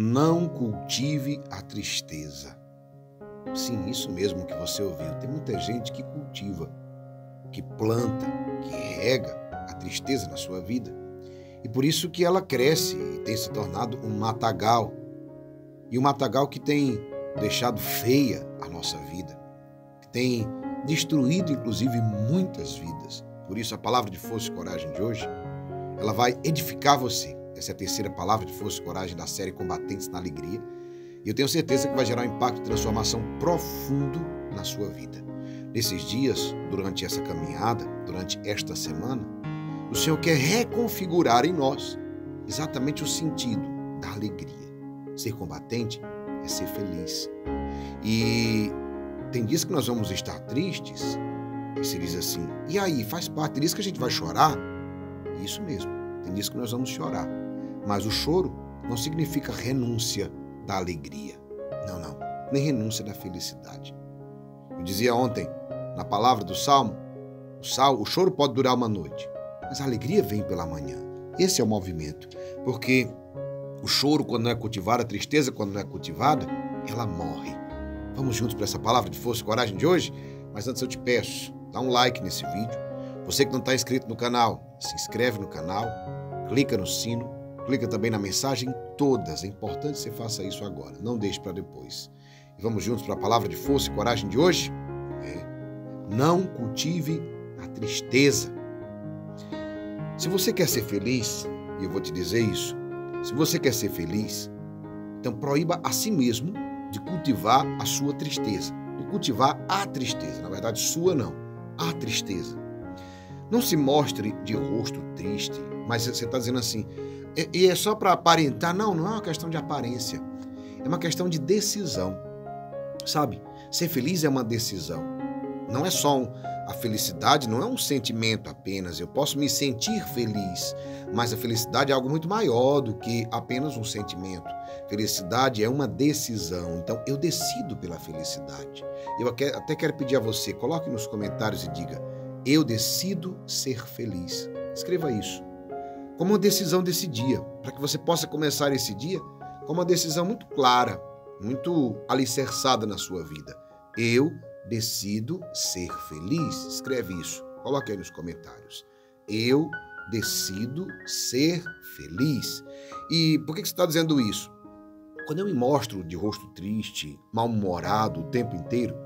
não cultive a tristeza. Sim, isso mesmo que você ouviu. Tem muita gente que cultiva, que planta, que rega a tristeza na sua vida. E por isso que ela cresce e tem se tornado um matagal. E um matagal que tem deixado feia a nossa vida, que tem destruído inclusive muitas vidas. Por isso a palavra de força e coragem de hoje, ela vai edificar você essa é a terceira palavra de força e coragem da série Combatentes na Alegria. E eu tenho certeza que vai gerar um impacto de transformação profundo na sua vida. Nesses dias, durante essa caminhada, durante esta semana, o Senhor quer reconfigurar em nós exatamente o sentido da alegria. Ser combatente é ser feliz. E tem dias que nós vamos estar tristes, e se diz assim, e aí, faz parte disso que a gente vai chorar? Isso mesmo, tem dias que nós vamos chorar. Mas o choro não significa renúncia da alegria. Não, não. Nem renúncia da felicidade. Eu dizia ontem, na palavra do Salmo, o, sal, o choro pode durar uma noite, mas a alegria vem pela manhã. Esse é o movimento. Porque o choro, quando não é cultivado, a tristeza, quando não é cultivada, ela morre. Vamos juntos para essa palavra de força e coragem de hoje? Mas antes eu te peço, dá um like nesse vídeo. Você que não está inscrito no canal, se inscreve no canal, clica no sino Clica também na mensagem todas. É importante que você faça isso agora. Não deixe para depois. E vamos juntos para a palavra de força e coragem de hoje? É. Não cultive a tristeza. Se você quer ser feliz, e eu vou te dizer isso, se você quer ser feliz, então proíba a si mesmo de cultivar a sua tristeza, de cultivar a tristeza. Na verdade, sua não, a tristeza. Não se mostre de rosto triste, mas você está dizendo assim: e é só para aparentar. Não, não é uma questão de aparência. É uma questão de decisão. Sabe? Ser feliz é uma decisão. Não é só um, a felicidade, não é um sentimento apenas. Eu posso me sentir feliz, mas a felicidade é algo muito maior do que apenas um sentimento. Felicidade é uma decisão. Então eu decido pela felicidade. Eu até quero pedir a você, coloque nos comentários e diga: eu decido ser feliz. Escreva isso como uma decisão desse dia, para que você possa começar esse dia com uma decisão muito clara, muito alicerçada na sua vida. Eu decido ser feliz. Escreve isso, coloque aí nos comentários. Eu decido ser feliz. E por que você está dizendo isso? Quando eu me mostro de rosto triste, mal-humorado o tempo inteiro,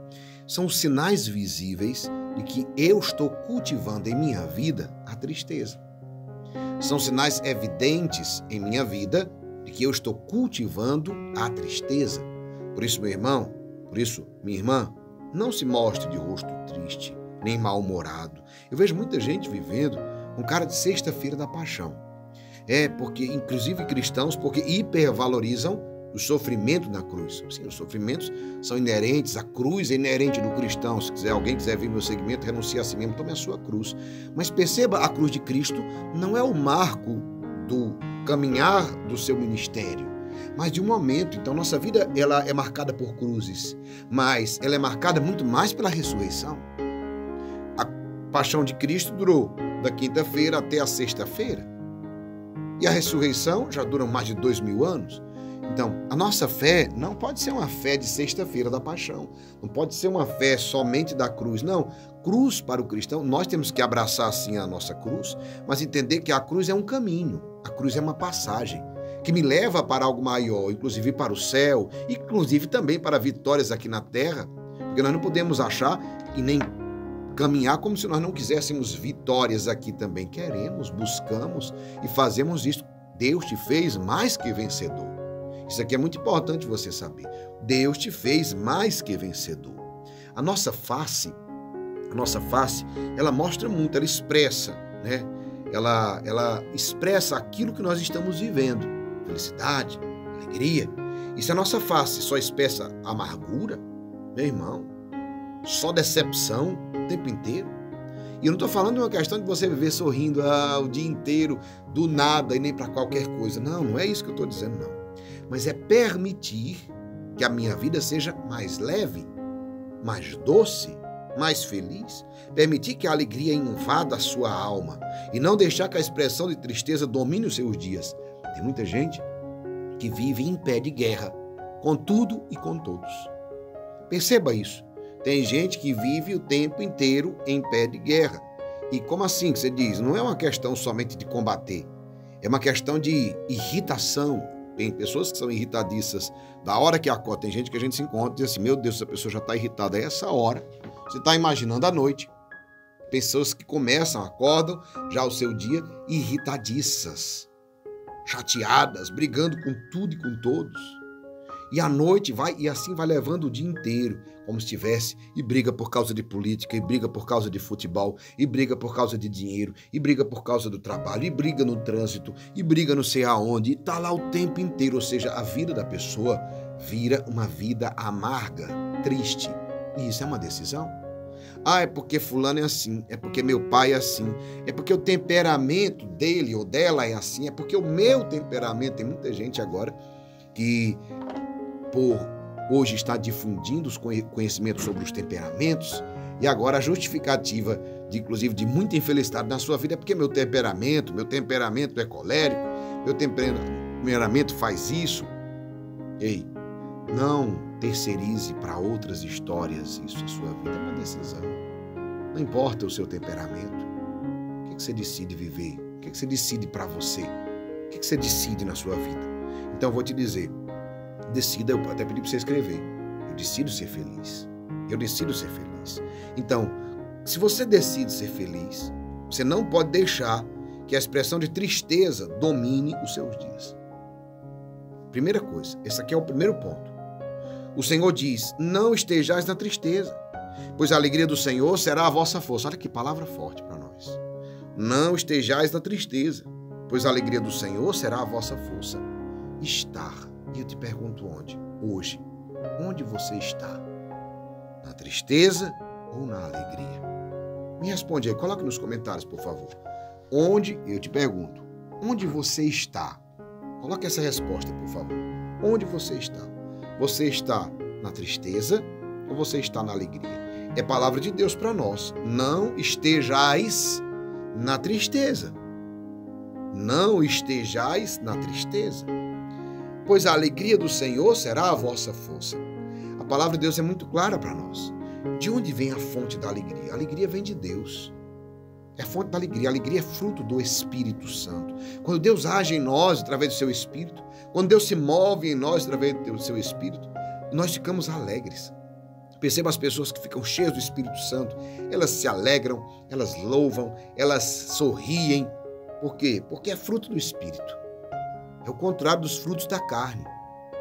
são sinais visíveis de que eu estou cultivando em minha vida a tristeza. São sinais evidentes em minha vida de que eu estou cultivando a tristeza. Por isso, meu irmão, por isso, minha irmã, não se mostre de rosto triste, nem mal-humorado. Eu vejo muita gente vivendo com cara de sexta-feira da paixão. É porque, inclusive cristãos, porque hipervalorizam o sofrimento na cruz. Sim, os sofrimentos são inerentes, a cruz é inerente do cristão. Se quiser, alguém quiser vir meu segmento, renuncie a si mesmo, tome a sua cruz. Mas perceba, a cruz de Cristo não é o marco do caminhar do seu ministério, mas de um momento. Então, nossa vida ela é marcada por cruzes, mas ela é marcada muito mais pela ressurreição. A paixão de Cristo durou da quinta-feira até a sexta-feira. E a ressurreição já dura mais de dois mil anos. Então, a nossa fé não pode ser uma fé de sexta-feira da paixão, não pode ser uma fé somente da cruz, não. Cruz para o cristão, nós temos que abraçar sim a nossa cruz, mas entender que a cruz é um caminho, a cruz é uma passagem que me leva para algo maior, inclusive para o céu, inclusive também para vitórias aqui na terra, porque nós não podemos achar e nem caminhar como se nós não quiséssemos vitórias aqui também. Queremos, buscamos e fazemos isso. Deus te fez mais que vencedor. Isso aqui é muito importante você saber. Deus te fez mais que vencedor. A nossa face, a nossa face, ela mostra muito, ela expressa, né? Ela, ela expressa aquilo que nós estamos vivendo. Felicidade, alegria. E se a nossa face só expressa amargura, meu irmão, só decepção o tempo inteiro. E eu não estou falando de uma questão de você viver sorrindo ah, o dia inteiro, do nada e nem para qualquer coisa. Não, não é isso que eu estou dizendo, não mas é permitir que a minha vida seja mais leve, mais doce, mais feliz. Permitir que a alegria invada a sua alma e não deixar que a expressão de tristeza domine os seus dias. Tem muita gente que vive em pé de guerra, com tudo e com todos. Perceba isso. Tem gente que vive o tempo inteiro em pé de guerra. E como assim que você diz? Não é uma questão somente de combater, é uma questão de irritação. Tem pessoas que são irritadiças da hora que acorda. Tem gente que a gente se encontra e diz assim: Meu Deus, essa pessoa já está irritada. É essa hora. Você está imaginando a noite. Pessoas que começam, acordam já o seu dia irritadiças, chateadas, brigando com tudo e com todos. E à noite vai e assim vai levando o dia inteiro, como se estivesse, e briga por causa de política, e briga por causa de futebol, e briga por causa de dinheiro, e briga por causa do trabalho, e briga no trânsito, e briga não sei aonde, e tá lá o tempo inteiro, ou seja, a vida da pessoa vira uma vida amarga, triste. E isso é uma decisão. Ah, é porque fulano é assim, é porque meu pai é assim, é porque o temperamento dele ou dela é assim, é porque o meu temperamento, tem muita gente agora que por hoje está difundindo os conhecimentos sobre os temperamentos, e agora a justificativa, de, inclusive, de muita infelicidade na sua vida é porque meu temperamento, meu temperamento é colérico, meu temperamento faz isso. Ei, não terceirize para outras histórias isso. A sua vida é uma decisão. Não importa o seu temperamento. O que você decide viver? O que você decide para você? O que você decide na sua vida? Então, vou te dizer: decida, eu até pedi para você escrever. Eu decido ser feliz. Eu decido ser feliz. Então, se você decide ser feliz, você não pode deixar que a expressão de tristeza domine os seus dias. Primeira coisa, esse aqui é o primeiro ponto. O Senhor diz: Não estejais na tristeza, pois a alegria do Senhor será a vossa força. Olha que palavra forte para nós. Não estejais na tristeza, pois a alegria do Senhor será a vossa força. Estar e eu te pergunto onde? Hoje. Onde você está? Na tristeza ou na alegria? Me responde aí, coloque nos comentários, por favor. Onde, eu te pergunto, onde você está? Coloque essa resposta, por favor. Onde você está? Você está na tristeza ou você está na alegria? É palavra de Deus para nós. Não estejais na tristeza. Não estejais na tristeza pois a alegria do Senhor será a vossa força. A palavra de Deus é muito clara para nós. De onde vem a fonte da alegria? A alegria vem de Deus. É fonte da alegria. A alegria é fruto do Espírito Santo. Quando Deus age em nós através do seu Espírito, quando Deus se move em nós através do seu Espírito, nós ficamos alegres. Perceba as pessoas que ficam cheias do Espírito Santo, elas se alegram, elas louvam, elas sorriem. Por quê? Porque é fruto do Espírito. É o contrário dos frutos da carne.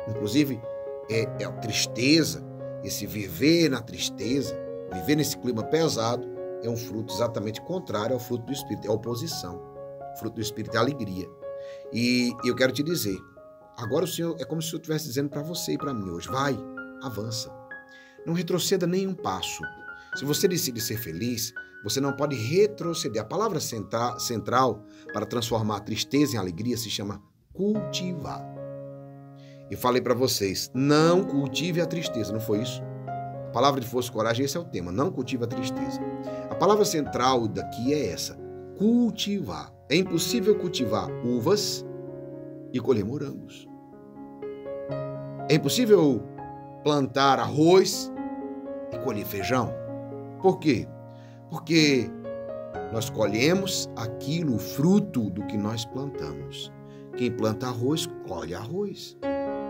Inclusive, é, é a tristeza, esse viver na tristeza, viver nesse clima pesado, é um fruto exatamente contrário ao fruto do Espírito, é oposição. O fruto do Espírito é alegria. E eu quero te dizer, agora o Senhor é como se eu estivesse dizendo para você e para mim hoje: vai, avança. Não retroceda nenhum passo. Se você decide ser feliz, você não pode retroceder. A palavra central para transformar a tristeza em alegria se chama cultivar. E falei para vocês, não cultive a tristeza, não foi isso? A palavra de força e coragem, esse é o tema, não cultive a tristeza. A palavra central daqui é essa, cultivar. É impossível cultivar uvas e colher morangos. É impossível plantar arroz e colher feijão. Por quê? Porque nós colhemos aquilo, fruto do que nós plantamos. Quem planta arroz, colhe arroz.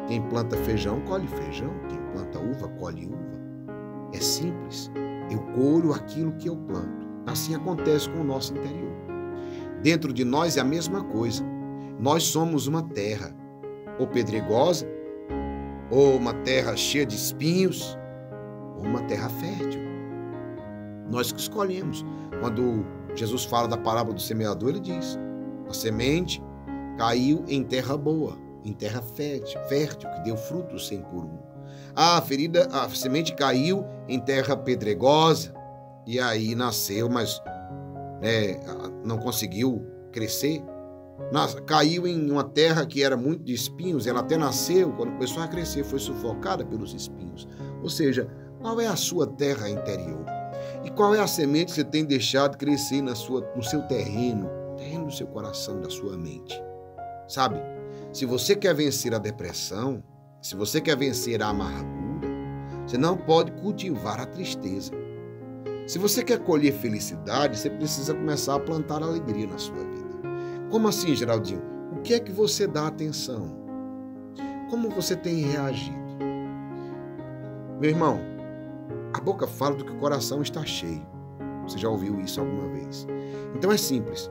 Quem planta feijão, colhe feijão. Quem planta uva, colhe uva. É simples. Eu colho aquilo que eu planto. Assim acontece com o nosso interior. Dentro de nós é a mesma coisa. Nós somos uma terra ou pedregosa, ou uma terra cheia de espinhos, ou uma terra fértil. Nós que escolhemos. Quando Jesus fala da parábola do semeador, ele diz: a semente caiu em terra boa, em terra fértil, fértil que deu frutos sem por um. A ferida, a semente caiu em terra pedregosa e aí nasceu, mas né, não conseguiu crescer. Nas, caiu em uma terra que era muito de espinhos, ela até nasceu, quando começou a crescer, foi sufocada pelos espinhos. Ou seja, qual é a sua terra interior? E qual é a semente que você tem deixado crescer na sua, no seu terreno, terreno do seu coração, da sua mente? Sabe? Se você quer vencer a depressão, se você quer vencer a amargura, você não pode cultivar a tristeza. Se você quer colher felicidade, você precisa começar a plantar alegria na sua vida. Como assim, Geraldinho? O que é que você dá atenção? Como você tem reagido? Meu irmão, a boca fala do que o coração está cheio. Você já ouviu isso alguma vez? Então é simples.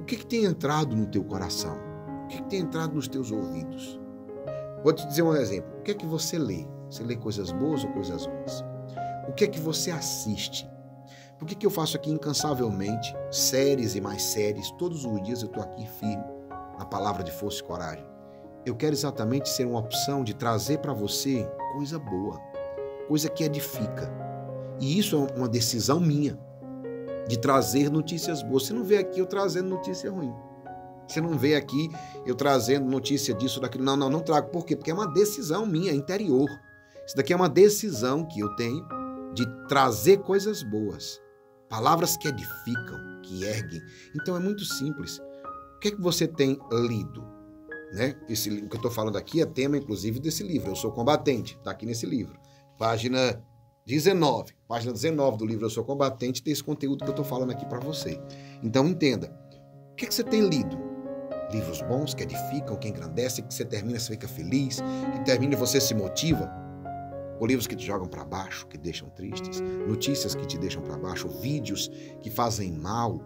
O que, que tem entrado no teu coração? Que, que tem entrado nos teus ouvidos? Vou te dizer um exemplo. O que é que você lê? Você lê coisas boas ou coisas ruins? O que é que você assiste? Por que, que eu faço aqui incansavelmente séries e mais séries? Todos os dias eu estou aqui firme na palavra de força e coragem. Eu quero exatamente ser uma opção de trazer para você coisa boa, coisa que edifica. E isso é uma decisão minha de trazer notícias boas. Você não vê aqui eu trazendo notícia ruim. Você não vê aqui eu trazendo notícia disso, daquilo. Não, não, não trago. Por quê? Porque é uma decisão minha, interior. Isso daqui é uma decisão que eu tenho de trazer coisas boas. Palavras que edificam, que erguem. Então é muito simples. O que é que você tem lido? Né? Esse, o que eu estou falando aqui é tema, inclusive, desse livro. Eu sou combatente, está aqui nesse livro. Página 19. Página 19 do livro Eu Sou Combatente tem esse conteúdo que eu estou falando aqui para você. Então entenda. O que, é que você tem lido? Livros bons que edificam, que engrandecem, que você termina, você fica feliz, que termina e você se motiva. Ou livros que te jogam para baixo, que deixam tristes, notícias que te deixam para baixo, vídeos que fazem mal,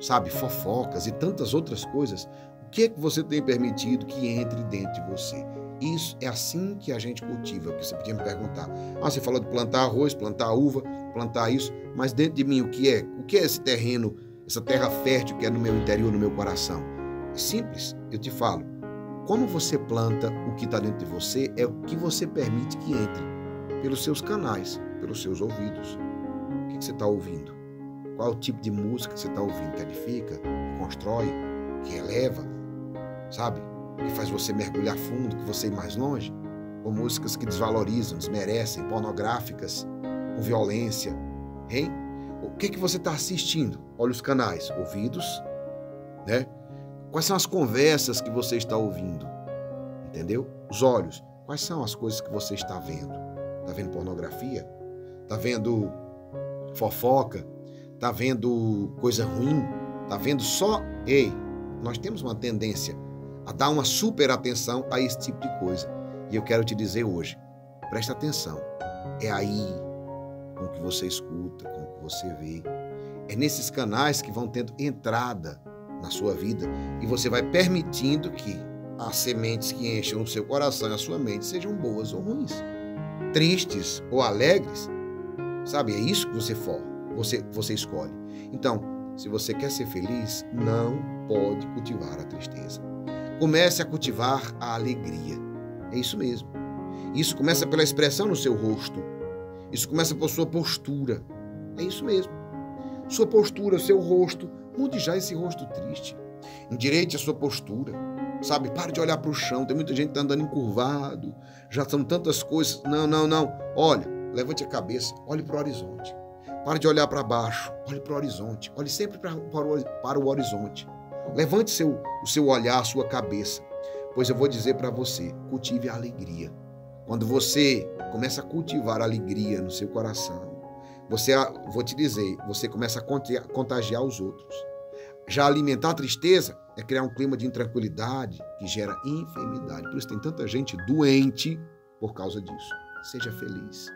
sabe, fofocas e tantas outras coisas. O que é que você tem permitido que entre dentro de você? Isso é assim que a gente cultiva. Porque você podia me perguntar: ah, você falou de plantar arroz, plantar uva, plantar isso, mas dentro de mim o que é? O que é esse terreno, essa terra fértil que é no meu interior, no meu coração? Simples, eu te falo. Como você planta o que está dentro de você é o que você permite que entre pelos seus canais, pelos seus ouvidos. O que você está ouvindo? Qual o tipo de música que você está ouvindo? Que edifica, que constrói, que eleva, sabe? Que faz você mergulhar fundo, que você ir mais longe? Ou músicas que desvalorizam, desmerecem, pornográficas, com violência, hein? O que, que você está assistindo? Olha os canais, ouvidos, né? Quais são as conversas que você está ouvindo? Entendeu? Os olhos. Quais são as coisas que você está vendo? Está vendo pornografia? Está vendo fofoca? Está vendo coisa ruim? Está vendo só. Ei, nós temos uma tendência a dar uma super atenção a esse tipo de coisa. E eu quero te dizer hoje: presta atenção. É aí com o que você escuta, com o que você vê. É nesses canais que vão tendo entrada na sua vida e você vai permitindo que as sementes que enchem o seu coração e a sua mente sejam boas ou ruins, tristes ou alegres. Sabe, é isso que você for, você, você escolhe. Então, se você quer ser feliz, não pode cultivar a tristeza. Comece a cultivar a alegria. É isso mesmo. Isso começa pela expressão no seu rosto. Isso começa por sua postura. É isso mesmo. Sua postura, seu rosto, Mude já esse rosto triste. Endireite a sua postura. Sabe, pare de olhar para o chão. Tem muita gente que está andando encurvado. Já são tantas coisas. Não, não, não. Olha, levante a cabeça. Olhe para o horizonte. Pare de olhar para baixo. Olhe para o horizonte. Olhe sempre para, para, o, para o horizonte. Levante seu, o seu olhar, a sua cabeça. Pois eu vou dizer para você: cultive a alegria. Quando você começa a cultivar a alegria no seu coração, você, vou te dizer, você começa a contagiar os outros. Já alimentar a tristeza é criar um clima de intranquilidade que gera enfermidade. Por isso tem tanta gente doente por causa disso. Seja feliz.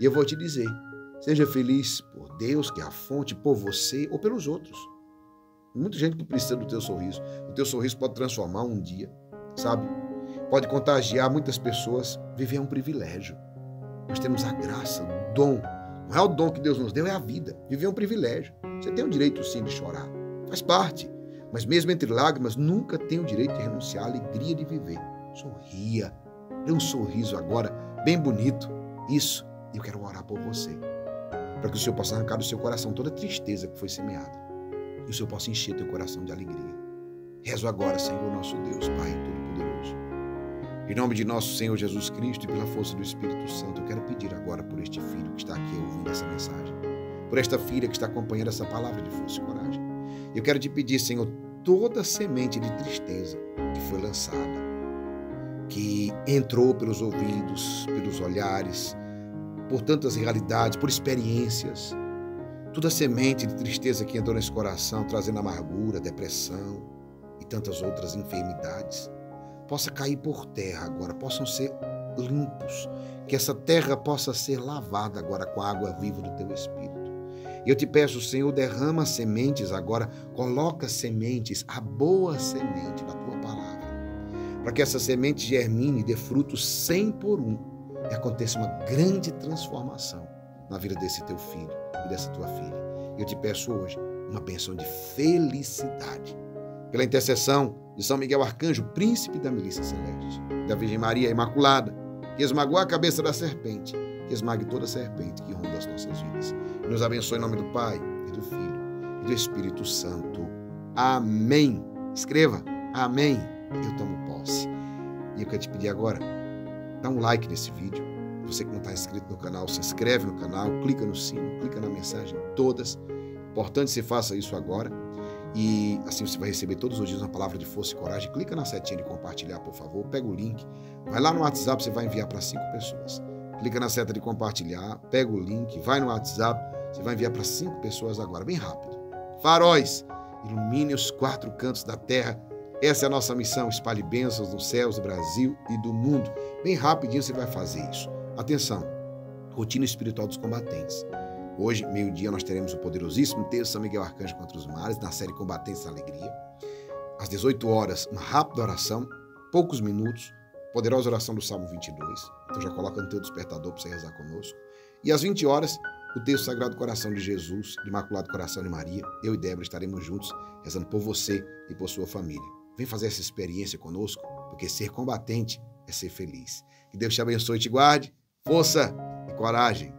E eu vou te dizer, seja feliz por Deus, que é a fonte, por você ou pelos outros. Muita gente que precisa do teu sorriso. O teu sorriso pode transformar um dia, sabe? Pode contagiar muitas pessoas. Viver é um privilégio. Nós temos a graça, o dom. O real dom que Deus nos deu é a vida. Viver é um privilégio. Você tem o direito sim de chorar. Faz parte. Mas mesmo entre lágrimas, nunca tem o direito de renunciar à alegria de viver. Sorria. Dê um sorriso agora, bem bonito. Isso. Eu quero orar por você. Para que o Senhor possa arrancar do seu coração toda a tristeza que foi semeada. E o Senhor possa encher teu coração de alegria. Rezo agora, Senhor nosso Deus, Pai Todo-Poderoso. Em nome de nosso Senhor Jesus Cristo e pela força do Espírito Santo, eu quero pedir agora por este filho que está aqui ouvindo essa mensagem. Por esta filha que está acompanhando essa palavra de força e coragem eu quero te pedir, Senhor, toda semente de tristeza que foi lançada, que entrou pelos ouvidos, pelos olhares, por tantas realidades, por experiências. Toda semente de tristeza que entrou nesse coração, trazendo amargura, depressão e tantas outras enfermidades, possa cair por terra agora, possam ser limpos, que essa terra possa ser lavada agora com a água viva do teu Espírito. E eu te peço, Senhor, derrama sementes agora, coloca sementes, a boa semente da tua palavra, para que essa semente germine e dê frutos cem por um e aconteça uma grande transformação na vida desse teu filho e dessa tua filha. Eu te peço hoje uma bênção de felicidade. Pela intercessão de São Miguel Arcanjo, príncipe da milícia celeste, da Virgem Maria Imaculada, que esmagou a cabeça da serpente, que esmague toda serpente que ronda as nossas vidas. E nos abençoe em nome do Pai, e do Filho, e do Espírito Santo. Amém. Escreva, Amém. Eu tomo posse. E eu quero te pedir agora, dá um like nesse vídeo. Você que não está inscrito no canal, se inscreve no canal, clica no sino, clica na mensagem todas. Importante que você faça isso agora. E assim você vai receber todos os dias uma palavra de força e coragem. Clica na setinha de compartilhar, por favor. Pega o link. Vai lá no WhatsApp, você vai enviar para cinco pessoas. Clica na seta de compartilhar, pega o link, vai no WhatsApp, você vai enviar para cinco pessoas agora, bem rápido. Faróis, ilumine os quatro cantos da terra. Essa é a nossa missão. Espalhe bênçãos nos céus do Brasil e do mundo. Bem rapidinho você vai fazer isso. Atenção, rotina espiritual dos combatentes. Hoje, meio-dia, nós teremos o poderosíssimo texto São Miguel Arcanjo contra os Mares, na série Combatentes da Alegria. Às 18 horas, uma rápida oração, poucos minutos, poderosa oração do Salmo 22. Então já coloca no teu despertador para você rezar conosco. E às 20 horas, o texto Sagrado Coração de Jesus, do Imaculado Coração de Maria. Eu e Débora estaremos juntos, rezando por você e por sua família. Vem fazer essa experiência conosco, porque ser combatente é ser feliz. Que Deus te abençoe e te guarde. Força e coragem.